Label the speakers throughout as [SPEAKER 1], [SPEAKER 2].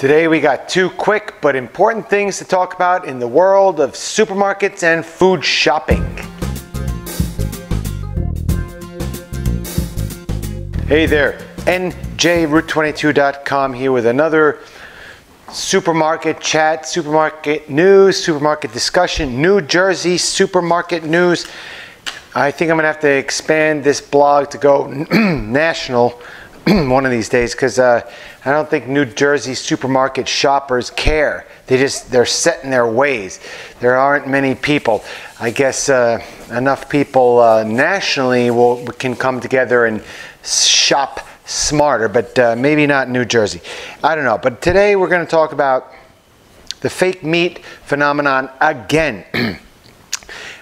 [SPEAKER 1] Today we got two quick but important things to talk about in the world of supermarkets and food shopping. Hey there, NJRoute22.com here with another supermarket chat, supermarket news, supermarket discussion, New Jersey supermarket news. I think I'm gonna have to expand this blog to go national one of these days because uh, I don't think New Jersey supermarket shoppers care. They just they're set in their ways. There aren't many people. I guess uh, enough people uh, nationally will can come together and shop smarter, but uh, maybe not New Jersey. I don't know. But today we're going to talk about the fake meat phenomenon again.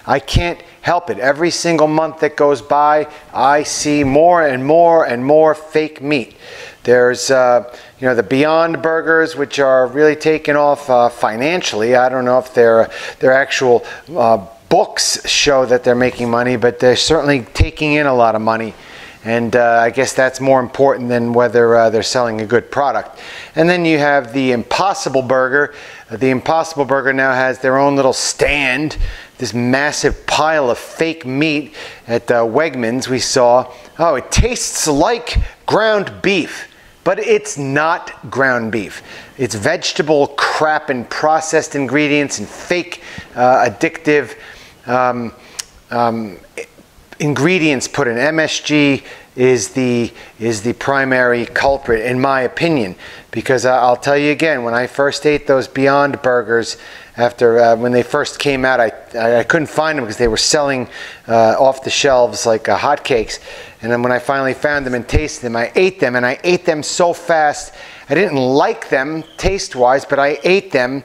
[SPEAKER 1] I can't help it. Every single month that goes by, I see more and more and more fake meat. There's, uh, you know, the Beyond Burgers, which are really taking off uh, financially. I don't know if their their actual uh, books show that they're making money, but they're certainly taking in a lot of money. And uh, I guess that's more important than whether uh, they're selling a good product. And then you have the Impossible Burger. The Impossible Burger now has their own little stand, this massive pile of fake meat at uh, Wegmans we saw. Oh, it tastes like ground beef, but it's not ground beef. It's vegetable crap and processed ingredients and fake uh, addictive um, um, ingredients put in. MSG is the is the primary culprit in my opinion because I'll tell you again when I first ate those Beyond burgers after uh, when they first came out I, I couldn't find them because they were selling uh, off the shelves like uh, hotcakes and then when I finally found them and tasted them I ate them and I ate them so fast I didn't like them taste wise but I ate them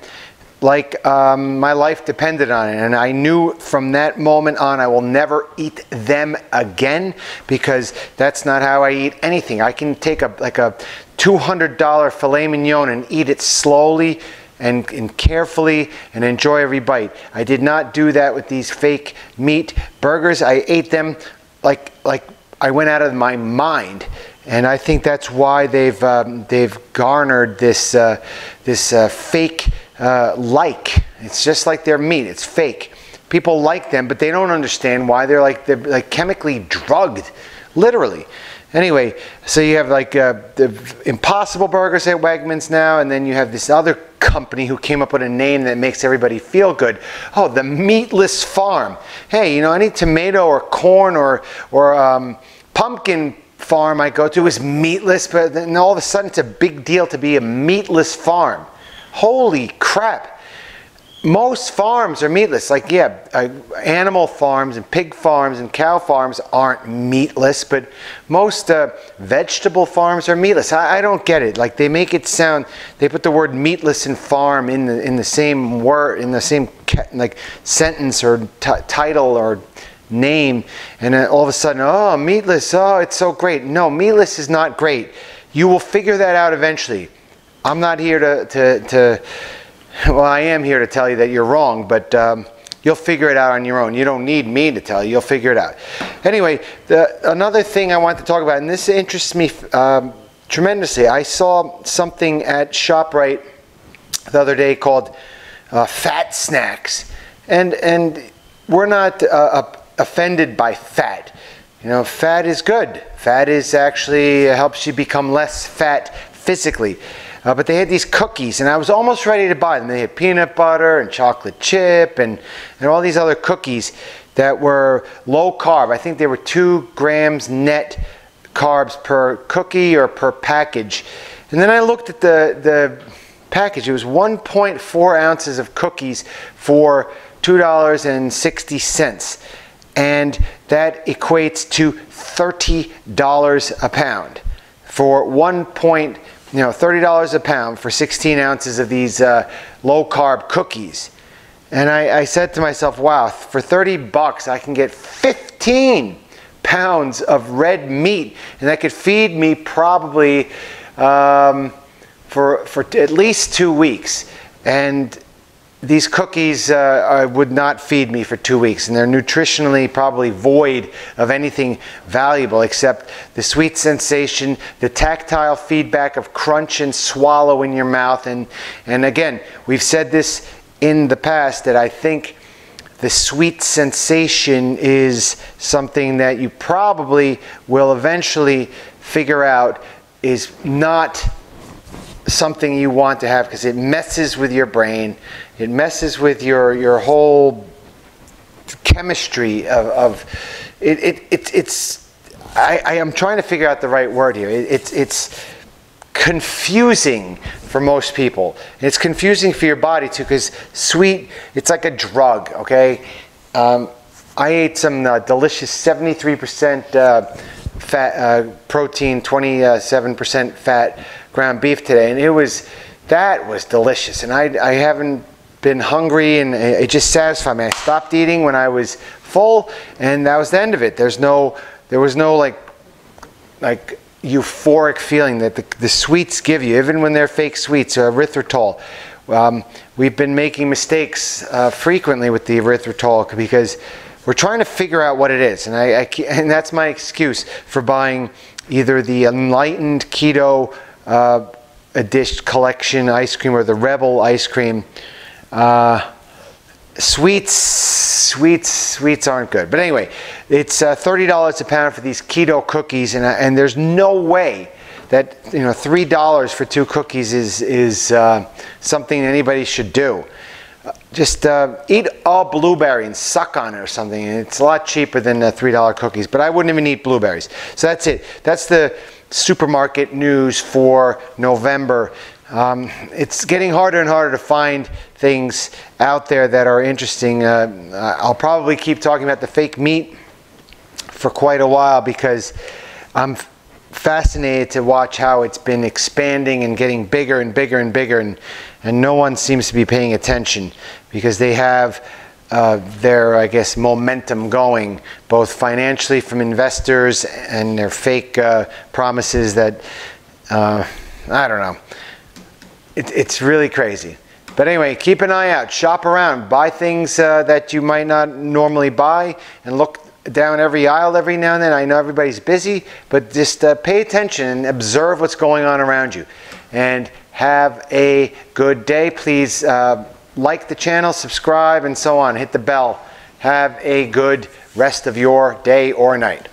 [SPEAKER 1] like um, my life depended on it. And I knew from that moment on I will never eat them again because that's not how I eat anything. I can take a like a $200 filet mignon and eat it slowly and, and, carefully and enjoy every bite. I did not do that with these fake meat burgers. I ate them like like I went out of my mind. And I think that's why they've um, they've garnered this uh, this uh, fake uh, like. It's just like their meat. It's fake. People like them, but they don't understand why they're like they're like chemically drugged, literally. Anyway, so you have like uh, the Impossible Burgers at Wegmans now, and then you have this other company who came up with a name that makes everybody feel good. Oh, the Meatless Farm. Hey, you know, any tomato or corn or or um, pumpkin farm I go to is meatless, but then all of a sudden it's a big deal to be a meatless farm. Holy crap. Most farms are meatless. Like, yeah, uh, animal farms and pig farms and cow farms aren't meatless, but most uh, vegetable farms are meatless. I, I, don't get it. Like, they make it sound, they put the word meatless and farm in the, in the same word, in the same like sentence or title or name, and all of a sudden, oh, meatless, oh, it's so great. No, meatless is not great. You will figure that out eventually. I'm not here to, to, to, well, I am here to tell you that you're wrong, but um, you'll figure it out on your own. You don't need me to tell you, you'll figure it out. Anyway, the, another thing I want to talk about, and this interests me um, tremendously. I saw something at ShopRite the other day called uh, Fat Snax. And, and we're not uh, offended by fat. You know, fat is good. Fat is actually helps you become less fat physically. Uh, but they had these cookies, and I was almost ready to buy them. They had peanut butter and chocolate chip and, and all these other cookies that were low carb. I think they were two grams net carbs per cookie or per package. And then I looked at the, the package. It was 1.4 ounces of cookies for $2.60. And that equates to $30 a pound for 1 you know, $30 a pound for 16 ounces of these uh, low carb cookies. And I, I, said to myself, wow, for 30 bucks, I can get 15 pounds of red meat. And that could feed me probably um, for, for at least two weeks. And these cookies uh, would not feed me for two weeks, and they're nutritionally probably void of anything valuable except the sweet sensation, the tactile feedback of crunch and swallow in your mouth. And, and again, we've said this in the past that I think the sweet sensation is something that you probably will eventually figure out is not something you want to have because it messes with your brain. It messes with your, your whole chemistry of, of it, it, it, it's, I, I am trying to figure out the right word here. It, it's, it's confusing for most people. It's confusing for your body too because sweet, it's like a drug, okay? Um, I ate some uh, delicious 73% uh, fat, uh, protein, 27% fat ground beef today, and it was that was delicious. And I, I haven't been hungry, and it just satisfied me. I stopped eating when I was full, and that was the end of it. There's no, there was no like, like euphoric feeling that the, the sweets give you, even when they're fake sweets, or erythritol. Um, we've been making mistakes uh, frequently with the erythritol because we're trying to figure out what it is, and I, I and that's my excuse for buying either the enlightened keto uh, a dish collection ice cream or the Rebel ice cream. Uh, sweets, sweets, sweets aren't good. But anyway, it's uh, $30 a pound for these keto cookies, and, uh, and there's no way that you know three dollars for two cookies is is uh, something anybody should do. Just uh, eat all blueberry and suck on it or something. It's a lot cheaper than the three dollar cookies. But I wouldn't even eat blueberries. So that's it. That's the supermarket news for November. Um, it's getting harder and harder to find things out there that are interesting. Uh, I'll probably keep talking about the fake meat for quite a while because I'm fascinated to watch how it's been expanding and getting bigger and bigger and bigger and, and no one seems to be paying attention because they have uh, their, I guess, momentum going, both financially from investors and their fake uh, promises that, uh, I don't know. It, it's really crazy. But anyway, keep an eye out, shop around, buy things uh, that you might not normally buy, and look down every aisle every now and then. I know everybody's busy, but just uh, pay attention and observe what's going on around you. And have a good day. Please like the channel, subscribe, and so on. Hit the bell. Have a good rest of your day or night.